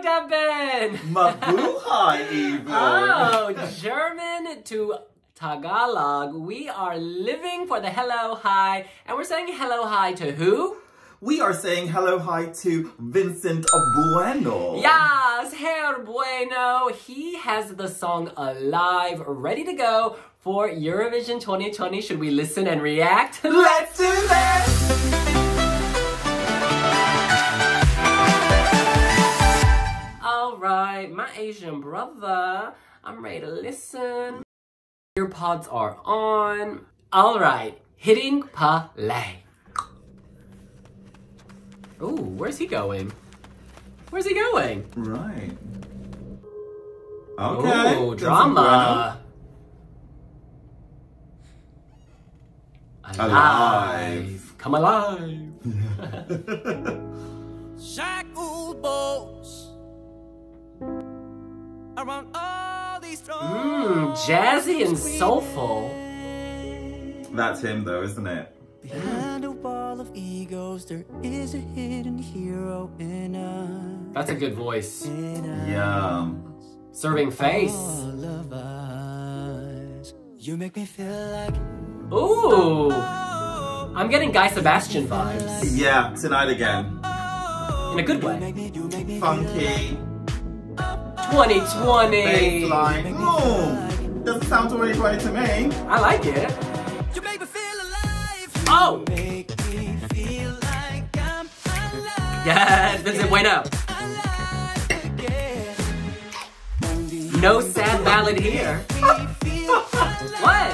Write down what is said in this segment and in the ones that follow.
Hello, Deban. Mabuhay, even. Oh, German to Tagalog. We are living for the hello, hi, and we're saying hello, hi to who? We are saying hello, hi to Vincent Bueno. Yes, Herr Bueno. He has the song Alive ready to go for Eurovision 2020. Should we listen and react? Let's do this! Right, my Asian brother. I'm ready to listen. Earpods are on. All right, hitting play. Ooh, where's he going? Where's he going? Right. Okay. Ooh, Vincent drama. Alive. Come alive. Shackled Jazzy and soulful. That's him, though, isn't it? Behind a wall of egos, there is a hidden hero in us. That's a good voice. In. Yeah. Serving face. All of us. You make me feel like Ooh. I'm getting Guy Sebastian vibes. Yeah, tonight again. In a good you way. make me, you make me Funky, 2020. bassline. Ooh, doesn't sound 2020 to me. I like it. You make me feel alive. Oh. Make me feel like I'm alive. Yes, Vincent Bueno. Alive again. No sad ballad here. What?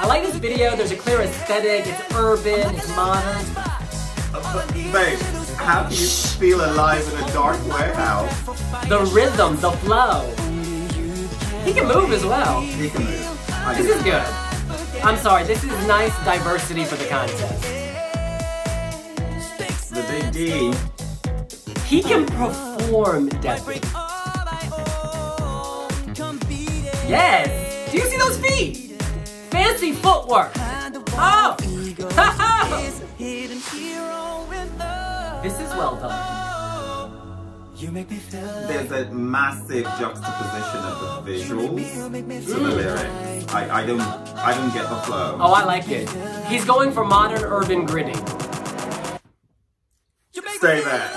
I like this video. There's a clear aesthetic. It's urban. It's modern. Uh, babe, how do you feel alive in a dark warehouse? The rhythm, the flow. He can move as well. He can move. I This is good. I'm sorry. This is nice diversity for the contest. The big D. He can perform, Deban. Yes. Do you see those feet? Fancy footwork. Oh. This is well done. There's a massive juxtaposition of the visuals to the lyrics. I, I don't I don't get the flow. Oh, I like it. He's going for modern urban gritty. Stay there.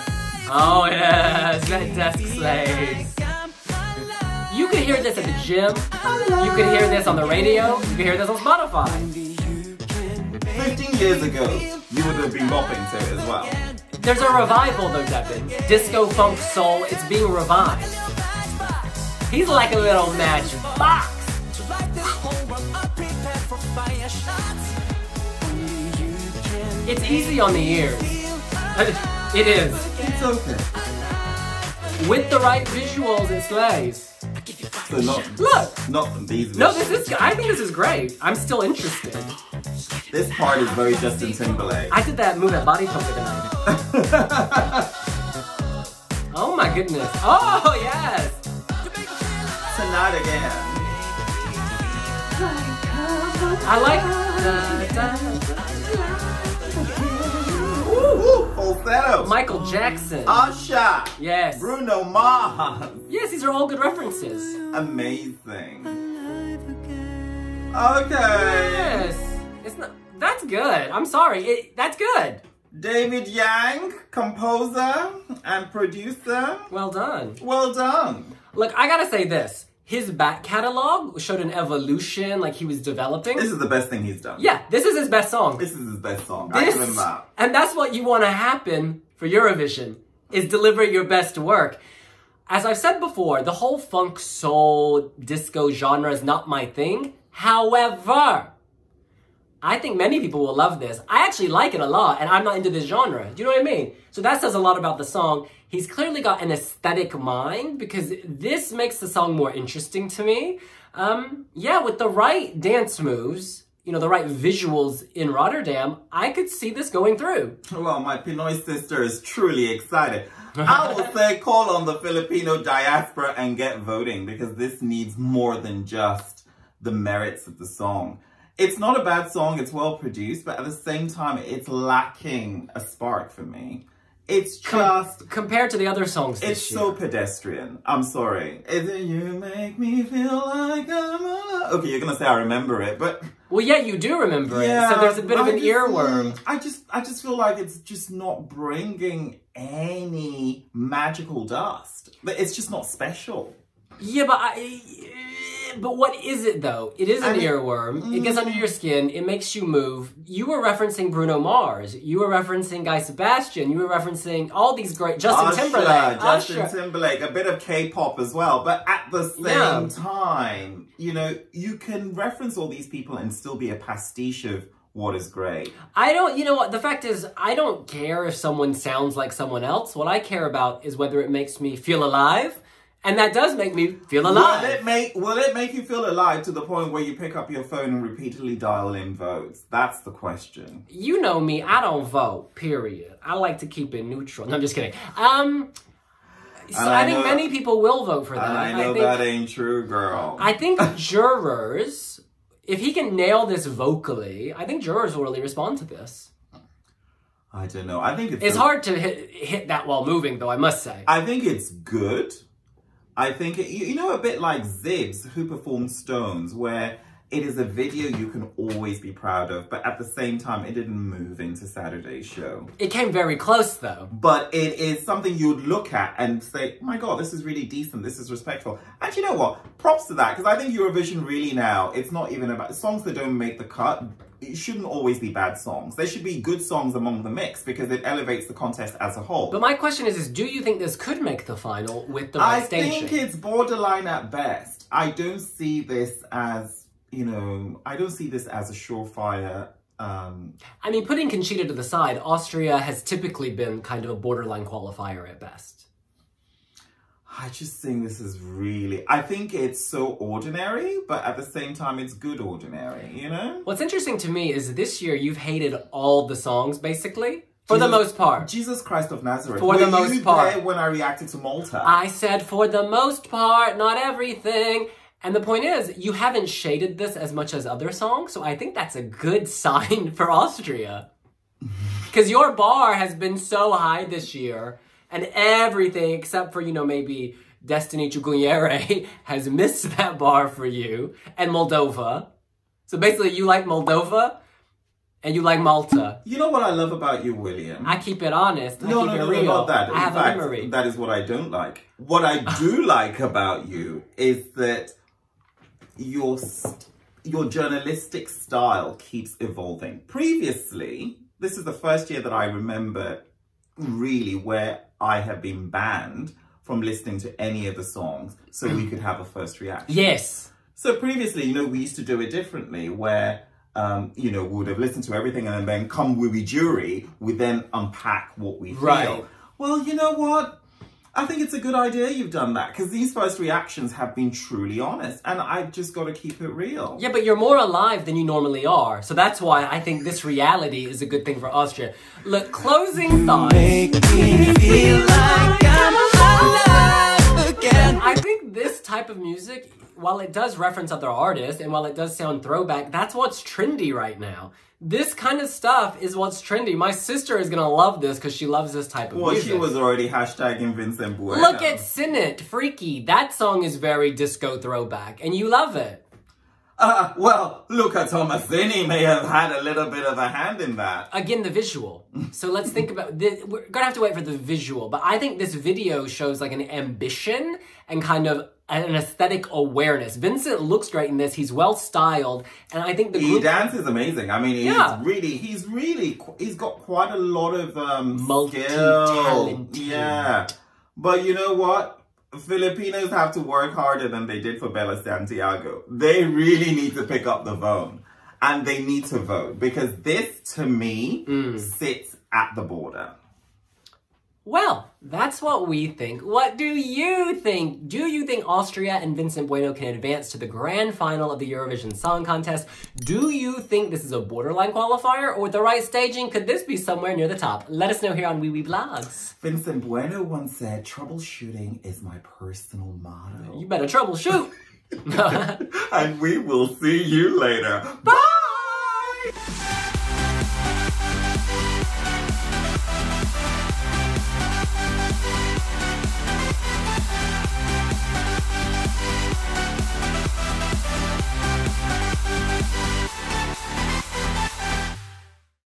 Oh yes, that desk slays. You could hear this at the gym. You could hear this on the radio. You could hear this on Spotify. 15 years ago, you would have been bopping to it as well. There's a revival though, Deban. Disco, funk, soul, it's being revived. He's like a little matchbox. It's easy on the ears. It is. It's okay. With the right visuals, it slays. So not, Look. not these No, this is. I think this is great. I'm still interested. This part is very Justin Timberlake. I did that move at Body Pump the night. Oh my goodness. Oh yes. Tonight again. I like. Da, Woo, falsetto. Michael Jackson. Usher. Yes. Bruno Mars. Yes, these are all good references. Amazing. Okay. Yes. It's not. That's good. I'm sorry. It, that's good. David Yang, composer and producer. Well done. Well done. Look, I gotta say this. His back catalog showed an evolution, like he was developing. This is the best thing he's done. yeah, this is his best song. This is his best song. I This, give him that. and that's what you want to happen for Eurovision is deliver your best work. As I've said before, the whole funk soul disco genre is not my thing. However, I think many people will love this. I actually like it a lot, and I'm not into this genre. Do you know what I mean? So that says a lot about the song. He's clearly got an aesthetic mind because this makes the song more interesting to me. Um, yeah, with the right dance moves, you know, the right visuals in Rotterdam, I could see this going through. Well, my Pinoy sister is truly excited. I will say call on the Filipino diaspora and get voting because this needs more than just the merits of the song. It's not a bad song, it's well produced, but at the same time, it's lacking a spark for me. It's just Compared to the other songs It's year. so pedestrian. I'm sorry. Is it you make me feel like I'm alive? Okay, you're gonna say I remember it, but well, yeah, you do remember yeah, it. So there's a bit of an just- earworm. I just, I just feel like it's just not bringing any magical dust. But It's just not special. Yeah, but I. But what is it though? It is an I mean- earworm. It gets under mm. your skin. It makes you move. You were referencing Bruno Mars. You were referencing Guy Sebastian. You were referencing all these great Justin Usher, Timberlake. Justin Usher. Timberlake, a bit of K-pop as well. But at the same Yeah. time, you know, you can reference all these people and still be a pastiche of what is great. I don't, you know what? The fact is, I don't care if someone sounds like someone else. What I care about is whether it makes me feel alive. And that does make me feel alive. Will it make Will it make you feel alive to the point where you pick up your phone and repeatedly dial in votes? That's the question. you know me, I don't vote, period. I like to keep it neutral. No, I'm just kidding. Um, so I, I think know- many people will vote for that. I know think, that ain't true, girl. I think jurors, if he can nail this vocally, I think jurors will really respond to this. I don't know. I think it's It's a- hard to hit, hit that while moving, though, I must say. I think it's good. I think it, you, know a bit like Zibbz who performed Stones, where it is a video you can always be proud of, but at the same time it didn't move into Saturday's show. It came very close, though. But it is something you'd look at and say, oh my god, this is really decent, this is respectful. And you know what? Props to that, because I think Eurovision really now, it's not even about songs that don't make the cut. It shouldn't always be bad songs. There should be good songs among the mix because it elevates the contest as a whole. But my question is, is do you think this could make the final with the right I staging? think it's borderline at best. I don't see this as, you know, I don't see this as a surefire. Um, I mean, putting Conchita to the side, Austria has typically been kind of a borderline qualifier at best. I just think this is really. I think it's so ordinary, but at the same time, it's good ordinary. You know. What's interesting to me is this year you've hated all the songs, basically, for the most part. Jesus Christ of Nazareth. For the most you part. when I reacted to Malta. I said for the most part, not everything. And the point is, you haven't shaded this as much as other songs, so I think that's a good sign for Austria. Because your bar has been so high this year, and everything except for, you know, maybe Destiny Chukwunyere has missed that bar for you, and Moldova. So basically, you like Moldova, and you like Malta. you know what I love about you, William? I keep it honest. I no, keep no, it no, real. no, not that. I have fact, a memory. that is what I don't like. What I do like about you is that your your journalistic style keeps evolving. Previously, this is the first year that I remember really where I have been banned from listening to any of the songs so we could have a first reaction. yes. So previously, you know, we used to do it differently where, um, you know, we would have listened to everything and then come Wiwi Jury, we then unpack what we feel. Right. Well, you know what? I think it's a good idea you've done that because these first reactions have been truly honest and I've just got to keep it real. Yeah, but you're more alive than you normally are. So that's why I think this reality is a good thing for Austria. Look, closing thoughts. Make me feel like I'm alive again. I think this type of music, while it does reference other artists and while it does sound throwback, that's what's trendy right now. This kind of stuff is what's trendy. My sister is gonna love this because she loves this type of Well, music. Well, she was already hashtagging Vincent Bueno. Look at Senhit, Freaky. That song is very disco throwback, and you love it. Uh, well, Luca Tomassini may have had a little bit of a hand in that. again the visual so let's think about this we're gonna have to wait for the visual but i think this video shows like an ambition and kind of an aesthetic awareness vincent looks great in this he's well styled and i think the He group dances amazing. I mean, he's Yeah. really, he's really, he's got quite a lot of um. Multi-talented. Yeah, but you know what? Filipinos have to work harder than they did for Bella Santiago. They really need to pick up the phone and they need to vote because this, to me, Mm. sits at the border. well that's what we think. What do you think? Do you think austria and vincent bueno can advance to the grand final of the eurovision song contest? Do you think this is a borderline qualifier or with the right staging? Could this be somewhere near the top? Let us know here on wiwibloggs. Vincent Bueno once said, troubleshooting is my personal motto. you better troubleshoot. And we will see you later. Bye!